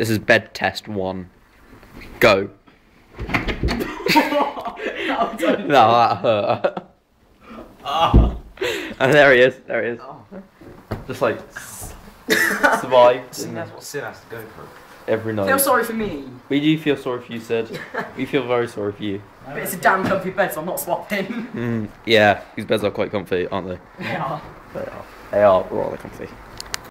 This is bed test one. Go. No, that hurt. Oh. and there he is. There he is. Oh. Just like survived See, that's what Sid has to go through. every night. Feel sorry for me, We do feel sorry for you, Sid. we feel very sorry for you. but it's a damn comfy bed, so I'm not swapping. Mm, yeah, these beds are quite comfy, aren't they? They are. They are. They are rather comfy.